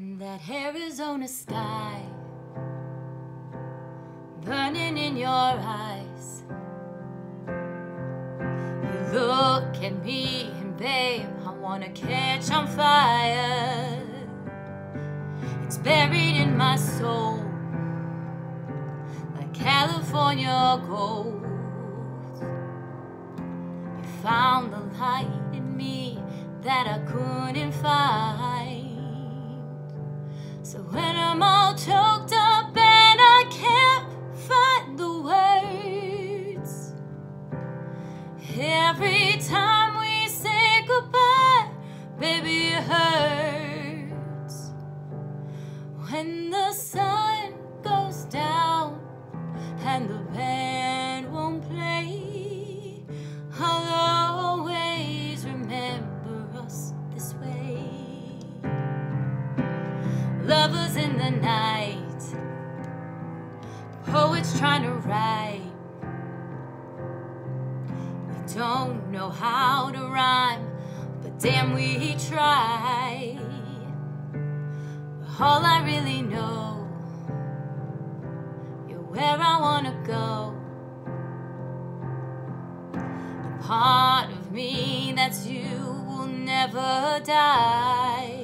that Arizona sky burning in your eyes. You look at me and babe, I wanna catch on fire. It's buried in my soul like California gold. You found the light in me that I couldn't find. Hurts. When the sun goes down and the band won't play, I'll always remember us this way. Lovers in the night, poets trying to write. We don't know how to rhyme, damn, we try. But all I really know, you're where I wanna go. The part of me that's you will never die.